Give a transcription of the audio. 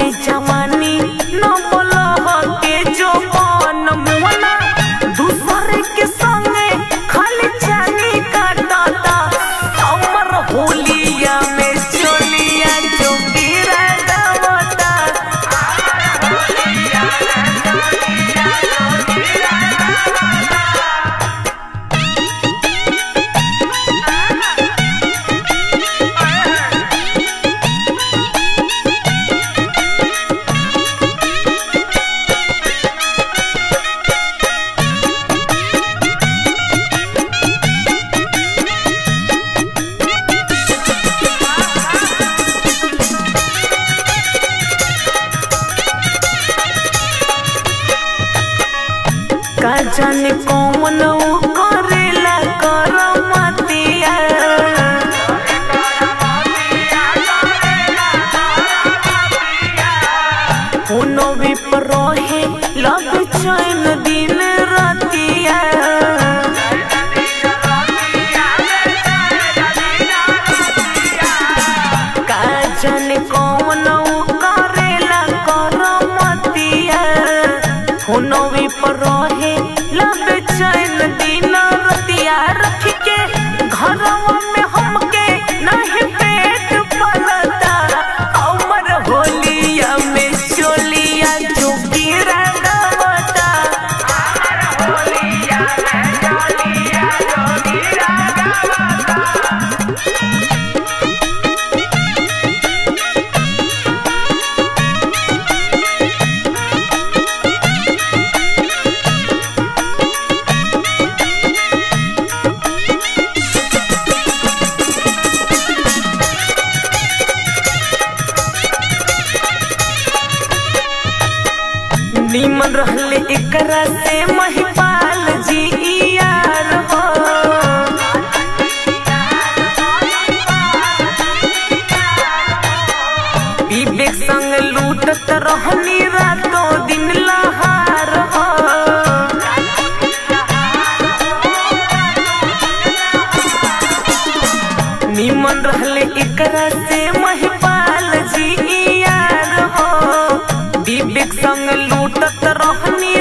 जवानी न बोलह का जाने कौन उ रहले एकरा से महिपाल जी यार हो? विवेक संग लूटत रहनी रातों दिन लहार हो। निमन रहले एकरा से संग लूटत रोहनी